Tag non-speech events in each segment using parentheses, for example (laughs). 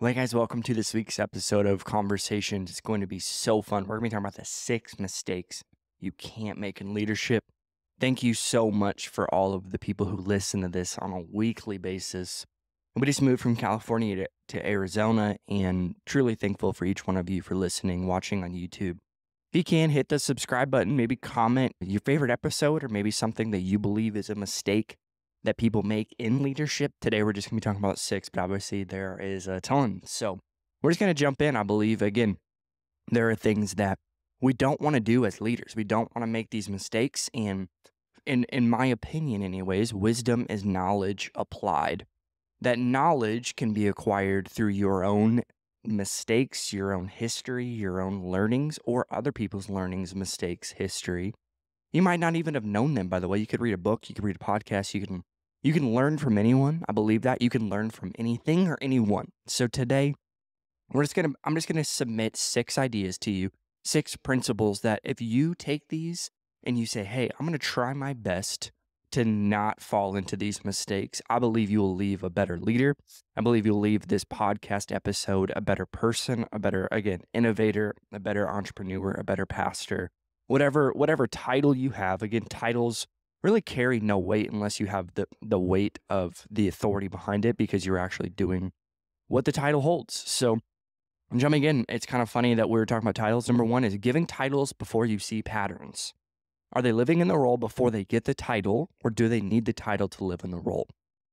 Hey guys, welcome to this week's episode of Conversations. It's going to be so fun. We're going to be talking about the six mistakes you can't make in leadership. Thank you so much for all of the people who listen to this on a weekly basis. We just moved from California to, to Arizona and truly thankful for each one of you for listening, watching on YouTube. If you can, hit the subscribe button, maybe comment your favorite episode or maybe something that you believe is a mistake that people make in leadership. Today, we're just going to be talking about six, but obviously, there is a ton. So, we're just going to jump in. I believe, again, there are things that we don't want to do as leaders. We don't want to make these mistakes. And in, in my opinion, anyways, wisdom is knowledge applied. That knowledge can be acquired through your own mistakes, your own history, your own learnings, or other people's learnings, mistakes, history. You might not even have known them, by the way. You could read a book, you could read a podcast, you can you can learn from anyone. I believe that. You can learn from anything or anyone. So today, we're just gonna I'm just gonna submit six ideas to you, six principles that if you take these and you say, hey, I'm gonna try my best to not fall into these mistakes, I believe you will leave a better leader. I believe you'll leave this podcast episode a better person, a better, again, innovator, a better entrepreneur, a better pastor, whatever, whatever title you have. Again, titles really carry no weight unless you have the, the weight of the authority behind it because you're actually doing what the title holds. So, jumping in, it's kind of funny that we are talking about titles. Number one is giving titles before you see patterns. Are they living in the role before they get the title, or do they need the title to live in the role?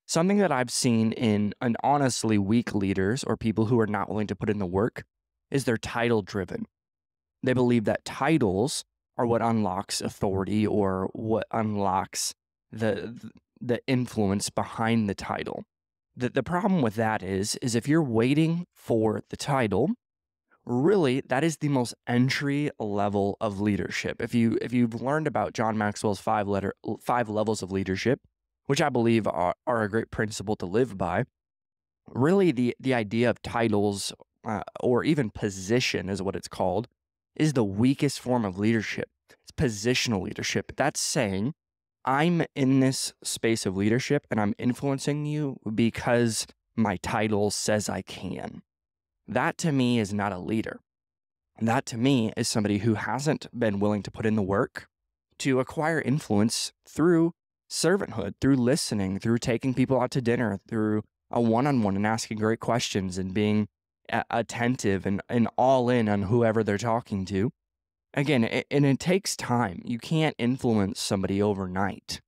Something that I've seen in an honestly weak leaders or people who are not willing to put in the work is they're title driven. They believe that titles are what unlocks authority or what unlocks the the influence behind the title. The the problem with that is is if you're waiting for the title, really that is the most entry level of leadership. If you if you've learned about John Maxwell's five letter five levels of leadership, which I believe are, are a great principle to live by, really the the idea of titles uh, or even position is what it's called is the weakest form of leadership. It's positional leadership. That's saying, I'm in this space of leadership and I'm influencing you because my title says I can. That to me is not a leader. That to me is somebody who hasn't been willing to put in the work to acquire influence through servanthood, through listening, through taking people out to dinner, through a one on one and asking great questions and being attentive and, and all in on whoever they're talking to. Again, it, and it takes time. You can't influence somebody overnight.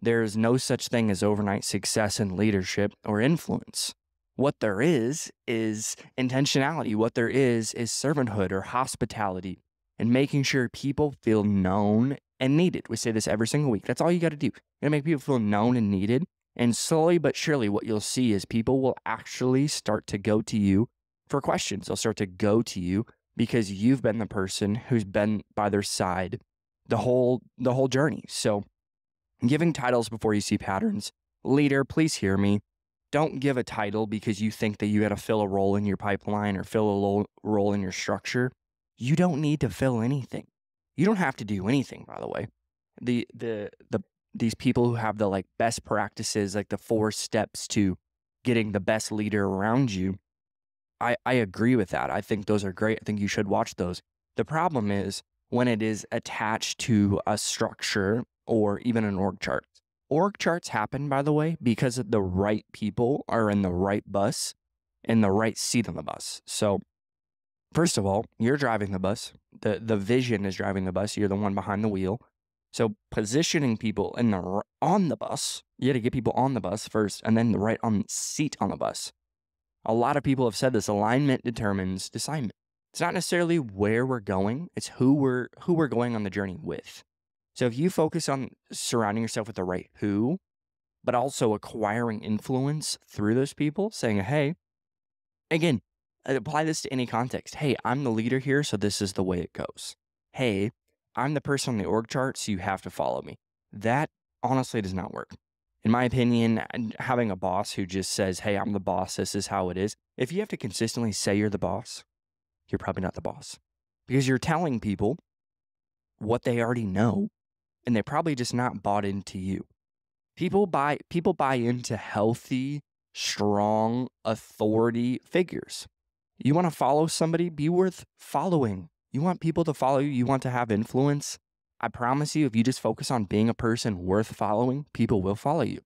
There is no such thing as overnight success in leadership or influence. What there is, is intentionality. What there is, is servanthood or hospitality and making sure people feel known and needed. We say this every single week. That's all you got to do. You got to make people feel known and needed. And slowly but surely, what you'll see is people will actually start to go to you for questions. They'll start to go to you because you've been the person who's been by their side the whole the whole journey. So giving titles before you see patterns. Leader, please hear me. Don't give a title because you think that you got to fill a role in your pipeline or fill a role in your structure. You don't need to fill anything. You don't have to do anything, by the way. The the the these people who have the like best practices, like the four steps to getting the best leader around you, I, I agree with that. I think those are great. I think you should watch those. The problem is when it is attached to a structure or even an org chart. Org charts happen, by the way, because the right people are in the right bus in the right seat on the bus. So, first of all, you're driving the bus. The the vision is driving the bus. You're the one behind the wheel. So, positioning people in the on the bus, you got to get people on the bus first, and then the right on seat on the bus. A lot of people have said this alignment determines assignment. It's not necessarily where we're going, it's who we're who we're going on the journey with. So if you focus on surrounding yourself with the right who, but also acquiring influence through those people, saying, "Hey, again, uh, apply this to any context. Hey, I'm the leader here, so this is the way it goes. Hey, I'm the person on the org chart, so you have to follow me." That honestly does not work in my opinion, having a boss who just says, Hey, I'm the boss, this is how it is. If you have to consistently say you're the boss, you're probably not the boss because you're telling people what they already know and they're probably just not bought into you. People buy people buy into healthy strong authority figures. You want to follow somebody, be worth following. You want people to follow you, you want to have influence. I promise you, if you just focus on being a person worth following, people will follow you.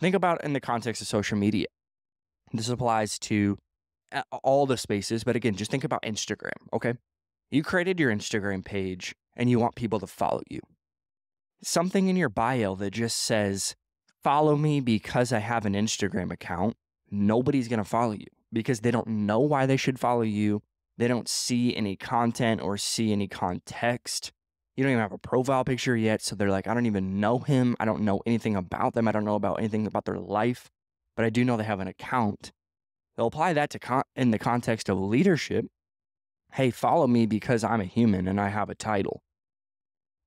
Think about in the context of social media. This applies to all the spaces, but again, just think about Instagram, okay? You created your Instagram page and you want people to follow you. Something in your bio that just says, follow me because I have an Instagram account, nobody's gonna follow you because they don't know why they should follow you. They don't see any content or see any context. You don't even have a profile picture yet. So they're like, I don't even know him. I don't know anything about them. I don't know about anything about their life, but I do know they have an account. They'll apply that to con- in the context of leadership. Hey, follow me because I'm a human and I have a title.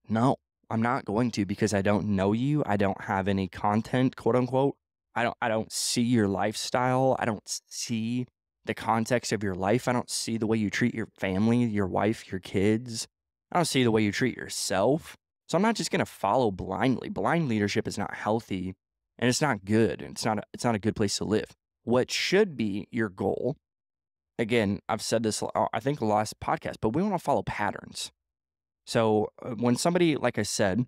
No, I'm not going to because I don't know you. I don't have any content, quote unquote. I don't I don't see your lifestyle. I don't see the context of your life. I don't see the way you treat your family, your wife, your kids. I don't see the way you treat yourself. So I'm not just going to follow blindly. Blind leadership is not healthy and it's not good. It's not a, it's not a good place to live. What should be your goal? Again, I've said this I think last podcast, but we want to follow patterns. So uh, when somebody like I said,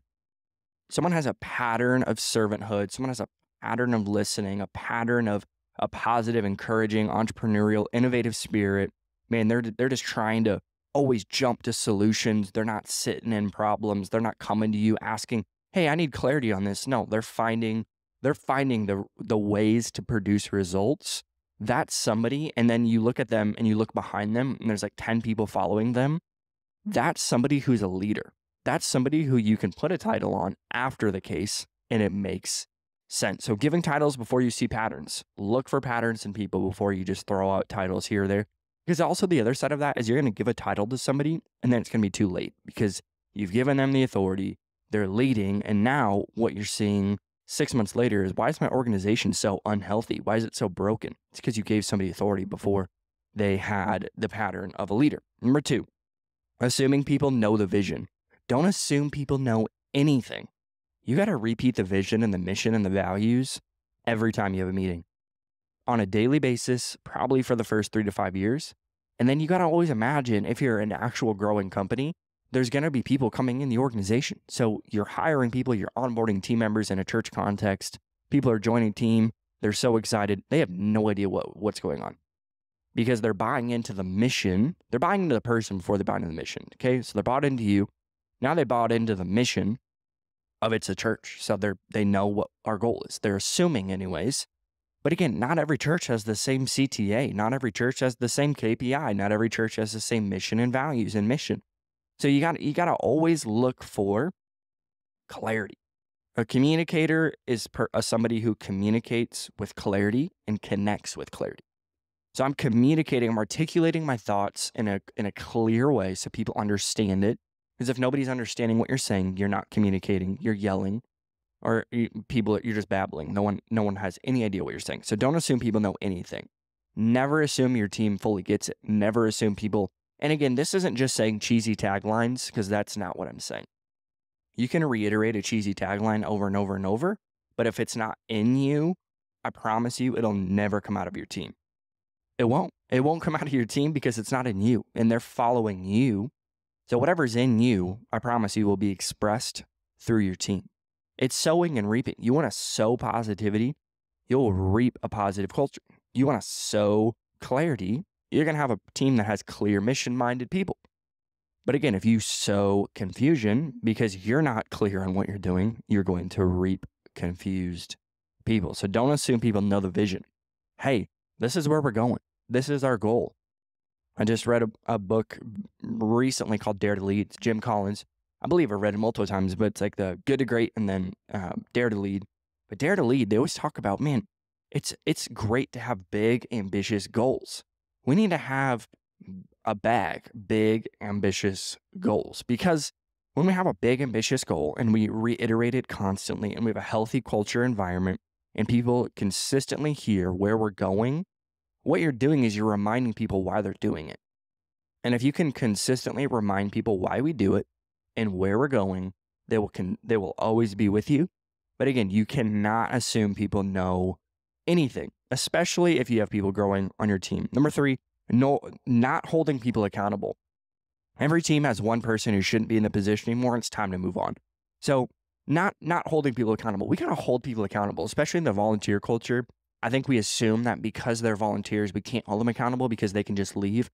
someone has a pattern of servanthood, someone has a pattern of listening, a pattern of a positive, encouraging, entrepreneurial, innovative spirit. Man, they're they're just trying to always jump to solutions. They're not sitting in problems. They're not coming to you asking, "Hey, I need clarity on this." No, they're finding they're finding the the ways to produce results. That's somebody and then you look at them and you look behind them and there's like 10 people following them. Mm. That's somebody who's a leader. That's somebody who you can put a title on after the case and it makes sense. So giving titles before you see patterns. Look for patterns in people before you just throw out titles here or there. Because also the other side of that is you're going to give a title to somebody and then it's going to be too late because you've given them the authority, they're leading, and now what you're seeing six months later is why is my organization so unhealthy? Why is it so broken? It's because you gave somebody authority before they had the pattern of a leader. Number two, assuming people know the vision. Don't assume people know anything you got to repeat the vision and the mission and the values every time you have a meeting on a daily basis, probably for the first three to five years. And then you got to always imagine if you're an actual growing company, there's going to be people coming in the organization. So you're hiring people, you're onboarding team members in a church context. People are joining team. They're so excited. They have no idea what, what's going on because they're buying into the mission. They're buying into the person before they buy into the mission. Okay. So they're bought into you. Now they bought into the mission of it's a church. So they're they know what our goal is. They're assuming anyways. But again, not every church has the same CTA. Not every church has the same KPI. Not every church has the same mission and values and mission. So you got you got to always look for clarity. A communicator is per, uh, somebody who communicates with clarity and connects with clarity. So I'm communicating, I'm articulating my thoughts in a in a clear way so people understand it because if nobody's understanding what you're saying, you're not communicating, you're yelling, or people you're just babbling. No one no one has any idea what you're saying. So don't assume people know anything. Never assume your team fully gets it. Never assume people. And again, this isn't just saying cheesy taglines because that's not what I'm saying. You can reiterate a cheesy tagline over and over and over, but if it's not in you, I promise you it'll never come out of your team. It won't. It won't come (laughs) out of your team because it's not in you and they're following you so, whatever's in you, I promise you, will be expressed through your team. It's sowing and reaping. You want to sow positivity, you'll reap a positive culture. You want to sow clarity, you're going to have a team that has clear mission minded people. But again, if you sow confusion because you're not clear on what you're doing, you're going to reap confused people. So don't assume people know the vision. Hey, this is where we're going. This is our goal. I just read a, a book recently called Dare to Lead. It's Jim Collins. I believe I read it multiple times, but it's like the good to great and then uh, Dare to Lead. But Dare to Lead, they always talk about, man, it's it's great to have big, ambitious goals. We need to have a BHAG, big, ambitious goals because when we have a big, ambitious goal and we reiterate it constantly and we have a healthy culture environment and people consistently hear where we're going what you're doing is you're reminding people why they're doing it. And if you can consistently remind people why we do it and where we're going, they will con- they will always be with you. But again, you cannot assume people know anything. especially if you have people growing on your team. Number three, no, not holding people accountable. Every team has one person who shouldn't be in the position anymore. It's time to move on. So, not not holding people accountable. We gotta hold people accountable, especially in the volunteer culture. I think we assume that because they're volunteers, we can't hold them accountable because they can just leave.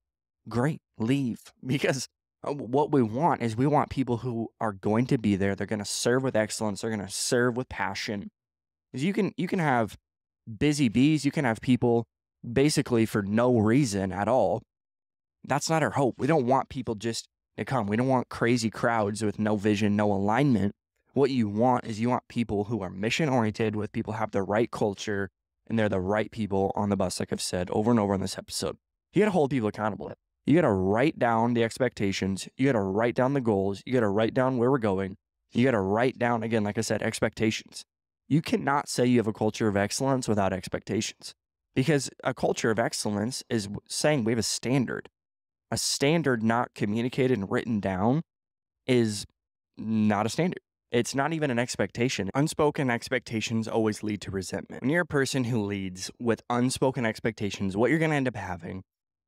Great, leave. (laughs) Because Uh, what we want is we want people who are going to be there. They're going to serve with excellence. They're going to serve with passion. Because you can you can have busy bees. You can have people basically for no reason at all. That's not our hope. We don't want people just to come. We don't want crazy crowds with no vision, no alignment. What you want is you want people who are mission oriented, with people have the right culture, and they're the right people on the bus, like I've said over and over in this episode. You got to hold people accountable. You got to write down the expectations. You got to write down the goals. You got to write down where we're going. You got to write down, again, like I said, expectations. You cannot say you have a culture of excellence without expectations because a culture of excellence is saying we have a standard. A standard not communicated and written down is not a standard. It's not even an expectation. Unspoken expectations always lead to resentment. When you're a person who leads with unspoken expectations, what you're going to end up having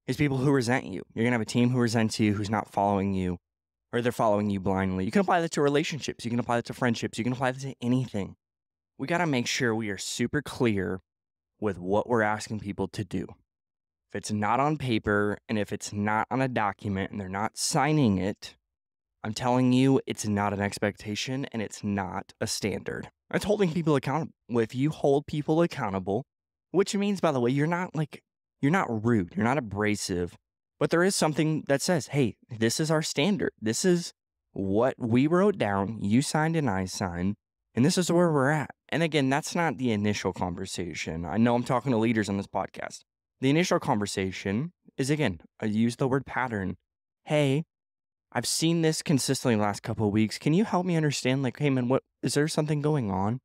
is people who resent you. You're going to have a team who resents you, who's not following you, or they're following you blindly. You can apply that to relationships. You can apply that to friendships. You can apply that to anything. We got to make sure we are super clear with what we're asking people to do. If it's not on paper and if it's not on a document and they're not signing it, I'm telling you, it's not an expectation and it's not a standard. It's holding people accountable. If you hold people accountable, which means, by the way, you're not like, you're not rude, you're not abrasive, but there is something that says, hey, this is our standard. This is what we wrote down, you signed and I signed, and this is where mm-hmm. we're at. And again, that's not the initial conversation. I know I'm talking to leaders on this podcast. The initial conversation is again, I use the word pattern. Hey, I've seen this consistently the last couple of weeks. Can you help me understand, like, hey, man, what is there something going on?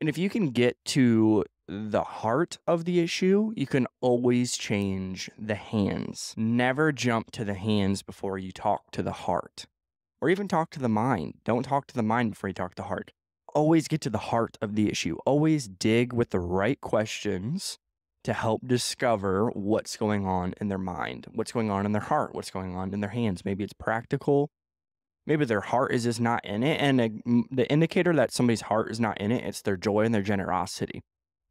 And if you can get to the heart of the issue, you can always change the hands. Never jump to the hands before you talk to the heart or even talk to the mind. Don't talk to the mind before you talk to the heart. Always get to the heart of the issue. Always dig with the right questions to help discover what's going on in their mind, what's going on in their heart, what's going on in their hands. Maybe it's practical. Maybe their heart is just not in it. And uh, a, the indicator that somebody's heart is not in it, it's their joy and their generosity.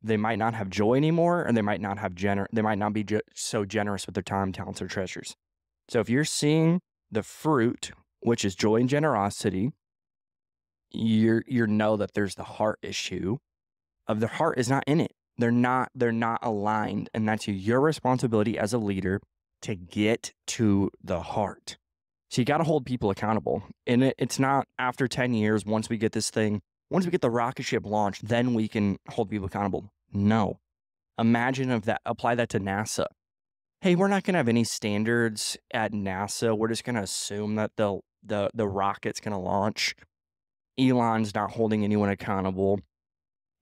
They might not have joy anymore, or they might not have gener- they might not be so generous with their time, talents, or treasures. So if you're seeing the fruit, which is joy and generosity, you you know that there's the heart issue of their heart is not in it. They're not they're not aligned and that's your responsibility as a leader to get to the heart. So you got to hold people accountable. And it, it's not after 10 years once we get this thing, once we get the rocket ship launched, then we can hold people accountable. No. Imagine if that apply that to NASA. Hey, we're not going to have any standards at NASA. We're just going to assume that the the the rocket's going to launch. Elon's not holding anyone accountable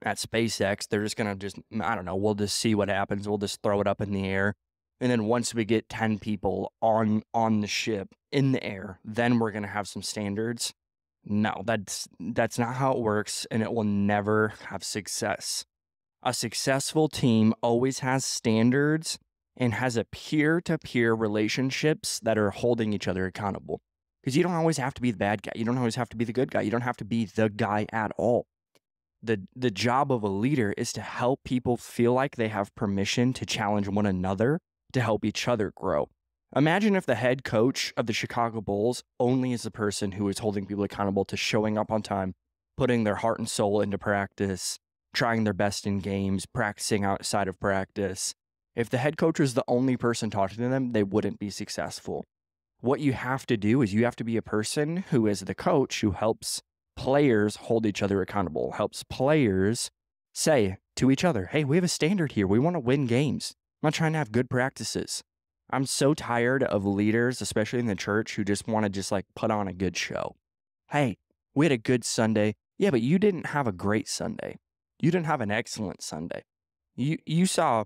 at SpaceX, they're just going to just, mm, I don't know, we'll just see what happens. We'll just throw it up in the air. And then once we get 10 people on on the ship in the air, then we're going to have some standards. No, that's that's not how it works and it will never have success. A successful team always has standards and has a peer-to-peer relationships that are holding each other accountable. Because you don't always have to be the bad guy. You don't always have to be the good guy. You don't have to be the guy at all the the job of a leader is to help people feel like they have permission to challenge one another to help each other grow. Imagine if the head coach of the Chicago Bulls only is the person who is holding people accountable to showing up on time, putting their heart and soul into practice, trying their best in games, practicing outside of practice. If the head coach was the only person talking to them, they wouldn't be successful. What you have to do is you have to be a person who is the coach who helps players hold each other accountable, helps players say to each other, hey, we have a standard here. We want to win games. I'm not trying to have good practices. I'm so tired of leaders, especially in the church, who just want to just like put on a good show. Hey, we had a good Sunday. Yeah, but you didn't have a great Sunday. You didn't have an excellent Sunday. You you saw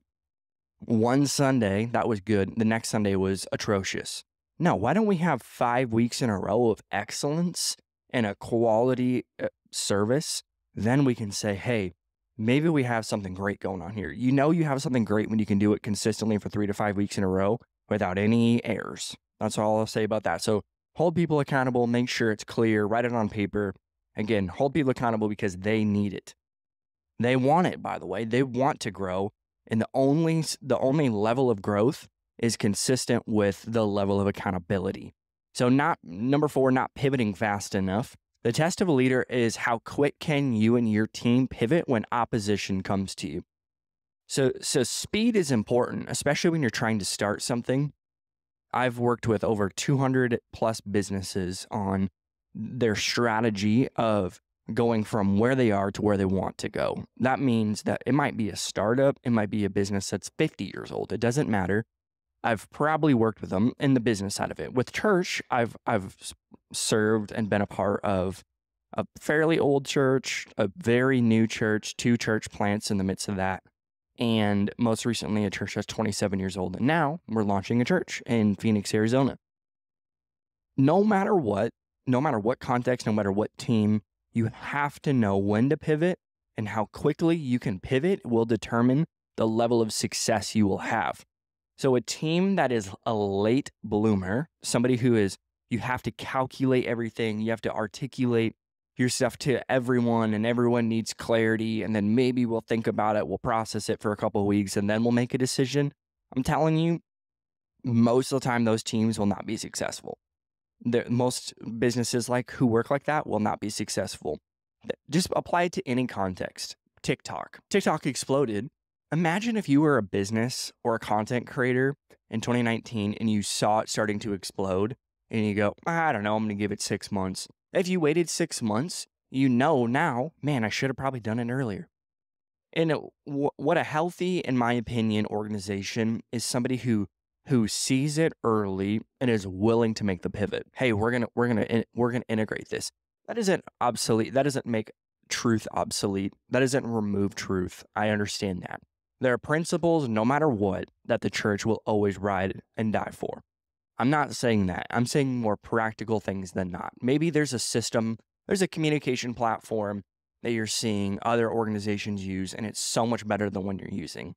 one Sunday that was good. The next Sunday was atrocious. No, why don't we have five weeks in a row of excellence and a quality uh, service, then we can say, hey, maybe we have something great going on here. You know, you have something great when you can do it consistently for three to five weeks in a row without any errors. That's all I'll say about that. So hold people accountable, make sure it's clear, write it on paper. Again, hold people accountable because they need it. They want it, by the way. They want to grow. And the only the only level of growth is consistent with the level of accountability. So not number 4, not pivoting fast enough. The test of a leader is how quick can you and your team pivot when opposition comes to you. So so speed is important, especially when you're trying to start something. I've worked with over 200 plus businesses on their strategy of going from where they are to where they want to go. That means that it might be a startup, it might be a business that's 50 years old. It doesn't matter. I've probably worked with them in the business side of it. With church, I've I've served and been a part of a fairly old church, a very new church, two church plants in the midst of that, and most recently a church that's 27 years old. And now we're launching a church in Phoenix, Arizona. No matter what, no matter what context, no matter what team, you have to know when to pivot and how quickly you can pivot will determine the level of success you will have. So, a team that is a late bloomer, somebody who is, you have to calculate everything, you have to articulate your stuff to everyone, and everyone needs clarity. And then maybe we'll think about it, we'll process it for a couple weeks, and then we'll make a decision. I'm telling you, most of the time, those teams will not be successful the, most businesses like who work like that will not be successful. Just apply it to any context. TikTok. TikTok exploded. Imagine if you were a business or a content creator in 2019 and you saw it starting to explode and you go, I don't know, I'm going to give it six months. If you waited six months, you know now, man, I should have probably done it earlier. And what a healthy, in my opinion, organization is somebody who who sees it early and is willing to make the pivot. Hey, we're gonna we're gonna we're gonna integrate this. That isn't obsolete. That doesn't make truth obsolete. That doesn't remove truth. I understand that. There are principles, no matter what, that the church will always ride and die for. I'm not saying that. I'm saying more practical things than not. Maybe there's a system, there's a communication platform that you're seeing other organizations use, and it's so much better than one you're using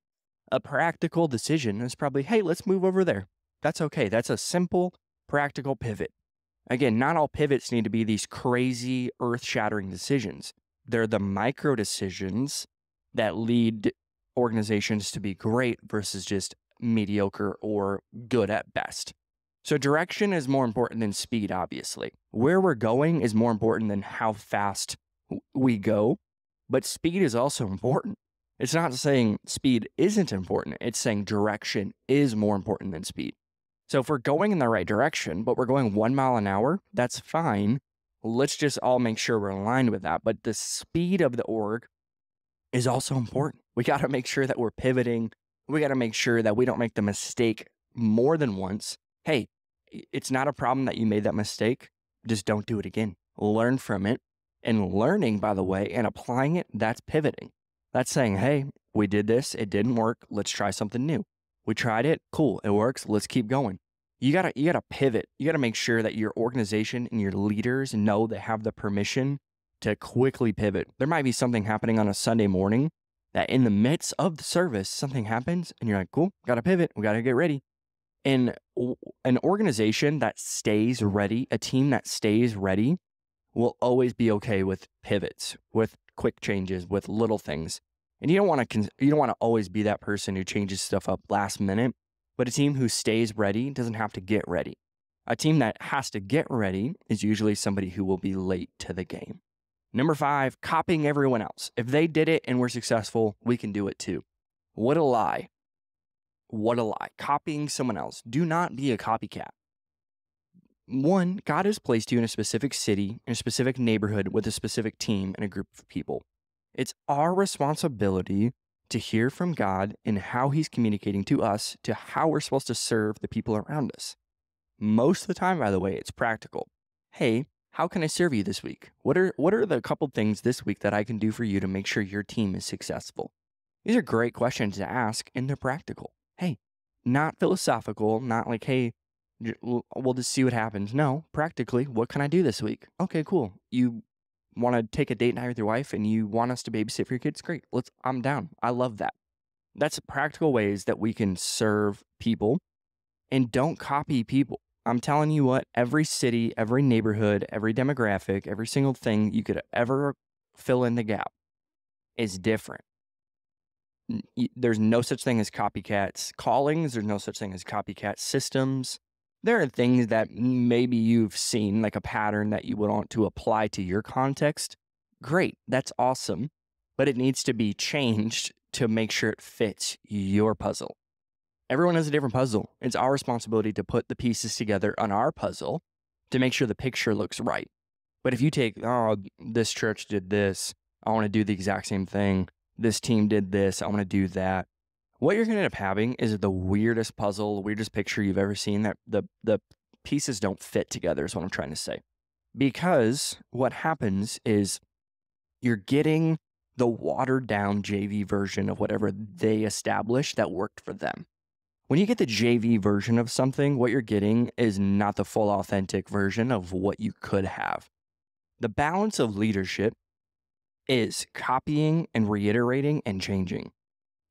a practical decision is probably, hey, let's move over there. That's okay. That's a simple, practical pivot. Again, not all pivots need to be these crazy, earth shattering decisions. They're the micro decisions that lead organizations to be great versus just mediocre or good at best. So, direction is more important than speed, obviously. Where we're going is more important than how fast we go, but speed is also important. It's not saying speed isn't important. It's saying direction is more important than speed. So if we're going in the right direction, but we're going one mile an hour, that's fine. Let's just all make sure we're aligned with that. But the speed of the org is also important. We got to make sure that we're pivoting. We got to make sure that we don't make the mistake more than once. Hey, it's not a problem that you made that mistake. Just don't do it again. Learn from it. And learning, by the way, and applying it, that's pivoting. That's saying, hey, we did this, it didn't work, let's try something new. We tried it, cool, it works, let's keep going. You gotta you gotta pivot. You gotta make sure that your organization and your leaders know they have the permission to quickly pivot. There might be something happening on a Sunday morning that in the midst of the service, something happens and you're like, cool, gotta pivot, we gotta get ready. And an organization that stays ready, a team that stays ready, will always be okay with pivots, with quick changes, with little things. And you don't want to you don't want to always be that person who changes stuff up last minute, but a team who stays ready doesn't have to get ready. A team that has to get ready is usually somebody who will be late to the game. Number 5, copying everyone else. If they did it and we're successful, we can do it too. What a lie. What a lie. Copying someone else. Do not be a copycat. One, God has placed you in a specific city, in a specific neighborhood with a specific team and a group of people. It's our responsibility to hear from God and how He's communicating to us to how we're supposed to serve the people around us. Most of the time, by the way, it's practical. Hey, how can I serve you this week? What are what are the couple things this week that I can do for you to make sure your team is successful? These are great questions to ask and they're practical. Hey, not philosophical, not like, hey, we'll just see what happens. No, practically, what can I do this week? Okay, cool. You want to take a date night with your wife and you want us to babysit for your kids, great. Let's I'm down. I love that. That's practical ways that we can serve people and don't copy people. I'm telling you what, every city, every neighborhood, every demographic, every single thing you could ever fill in the gap is different. There's no such thing as copycats callings, there's no such thing as copycat systems. There are things that maybe you've seen, like a pattern that you would want to apply to your context. Great, that's awesome. But it needs to be changed to make sure it fits your puzzle. Everyone has a different puzzle. It's our responsibility to put the pieces together on our puzzle to make sure the picture looks right. But if you take, oh, this church did this, I want to do the exact same thing. This team did this, I want to do that. What you're going to end up having is the weirdest puzzle, the weirdest picture you've ever seen that the, the pieces don't fit together, is what I'm trying to say. Because what happens is you're getting the watered down JV version of whatever they established that worked for them. When you get the JV version of something, what you're getting is not the full authentic version of what you could have. The balance of leadership is copying and reiterating and changing.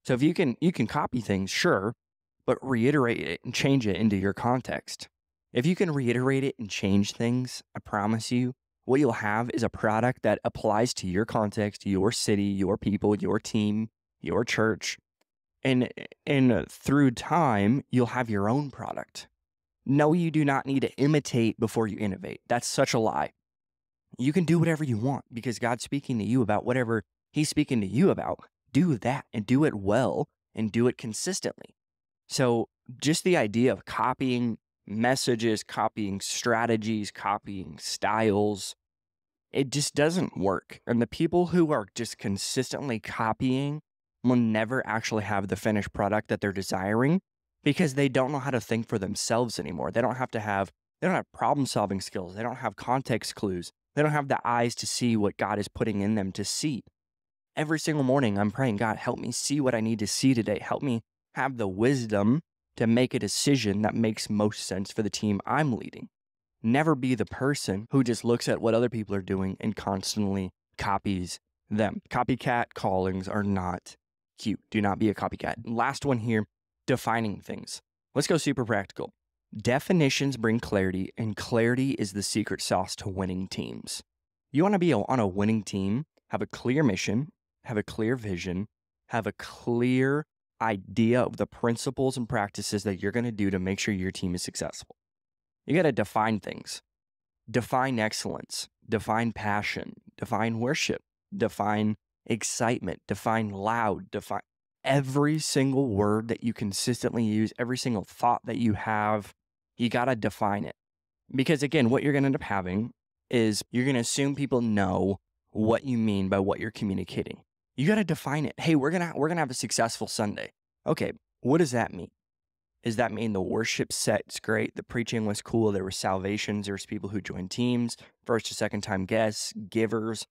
So if you can you can copy things, sure, but reiterate it and change it into your context. If you can reiterate it and change things, I promise you, what you'll have is a product that applies to your context, your city, your people, your team, your church. And, and uh, through time, you'll have your own product. No, you do not need to imitate before you innovate. That's such a lie. You can do whatever you want because God's speaking to you about whatever He's speaking to you about. Do that and do it well and do it consistently. So, just the idea of copying messages, copying strategies, copying styles. It just doesn't work. And the people who are just consistently copying will never actually have the finished product that they're desiring because they don't know how to think for themselves anymore. They don't have to have they don't have problem solving skills. They don't have context clues. They don't have the eyes to see what God is putting in them to see. Every single morning I'm praying, God, help me see what I need to see today. Help me have the wisdom to make a decision that makes most sense for the team I'm leading. Never be the person who just looks at what other people are doing and constantly copies them. Copycat callings are not cute. Do not be a copycat. Last one here defining things. Let's go super practical. Definitions bring clarity, and clarity is the secret sauce to winning teams. You want to be on a winning team, have a clear mission, have a clear vision, have a clear idea of the principles and practices that you're going to do to make sure your team is successful. You got to define things, define excellence, define passion, define worship, define excitement, define loud, define every single word that you consistently use, every single thought that you have. You got to define it. Because again, what you're going to end up having is you're going to assume people know what you mean by what you're communicating. You got to define it. Hey, we're going to we're going to have a successful Sunday. Okay, what does that mean? Does that mean the worship set's great? The preaching was cool. There were salvations. There was people who joined teams, first or second time guests, givers.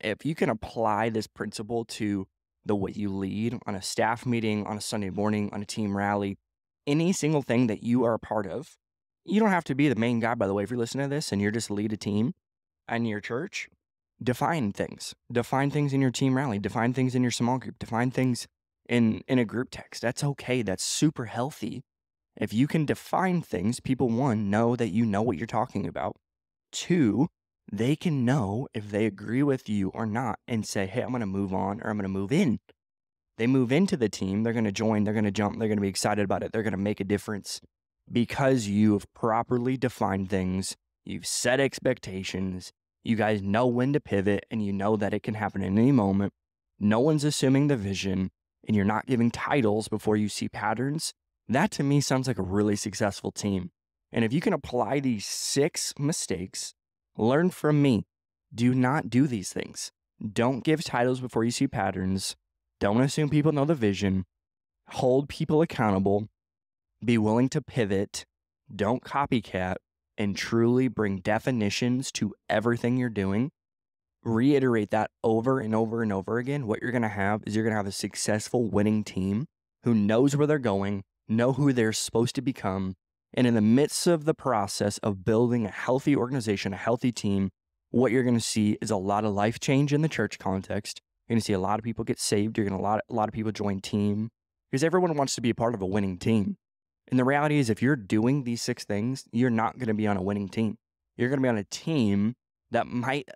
If you can apply this principle to the way you lead on a staff meeting, on a Sunday morning, on a team rally, any single thing that you are a part of, you don't have to be the main guy, by the way, if you're listening to this and you're just lead a team in your church define things. Define things in your team rally. Define things in your small group. Define things in in a group text. That's okay. That's super healthy. If you can define things, people one know that you know what you're talking about. Two, they can know if they agree with you or not and say, "Hey, I'm going to move on or I'm going to move in." They move into the team, they're going to join, they're going to jump, they're going to be excited about it. They're going to make a difference because you've properly defined things, you've set expectations, you guys know when to pivot and you know that it can happen at any moment. No one's assuming the vision and you're not giving titles before you see patterns. That to me sounds like a really successful team. And if you can apply these six mistakes, learn from me. Do not do these things. Don't give titles before you see patterns. Don't assume people know the vision. Hold people accountable. Be willing to pivot. Don't copycat and truly bring definitions to everything you're doing, reiterate that over and over and over again, what you're going to have is you're going to have a successful winning team who knows where they're going, know who they're supposed to become, and in the midst of the process of building a healthy organization, a healthy team, what you're going to see is a lot of life change in the church context. You're going to see a lot of people get saved. You're going to a lot, a lot of people join team because everyone wants to be a part of a winning team. And the reality is, if you're doing these six things, you're not going to be on a winning team. You're going to be on a team that might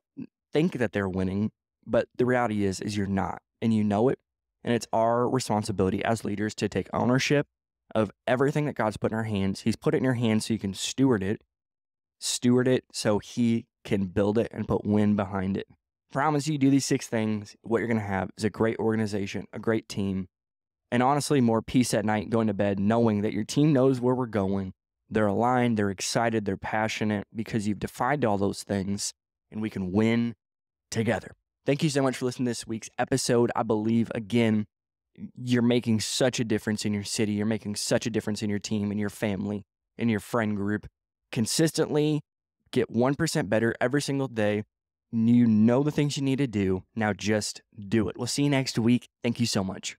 think that they're winning, but the reality is, is you're not, and you know it. And it's our responsibility as leaders to take ownership of everything that God's put in our hands. He's put it in your hands so you can steward it, steward it so He can build it and put win behind it. Promise you do these six things, what you're going to have is a great organization, a great team, and honestly, more peace at night going to bed, knowing that your team knows where we're going. They're aligned, they're excited, they're passionate because you've defined all those things and we can win together. Thank you so much for listening to this week's episode. I believe, again, you're making such a difference in your city. You're making such a difference in your team, in your family, in your friend group. Consistently get 1% better every single day. You know the things you need to do. Now just do it. We'll see you next week. Thank you so much.